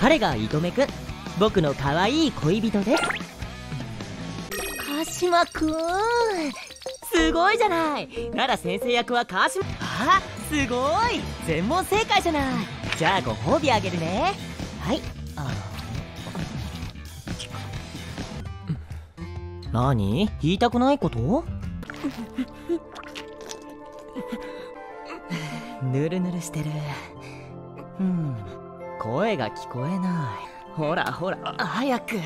彼が糸目く。ん僕の可愛い恋人です。川島くん。すごいじゃない。なら先生役は川島。あすごい。全問正解じゃない。じゃあご褒美あげるね。はい。あ何？言いたくないこと？ぬるぬるしてる。声が聞こえない。ほらほら早く。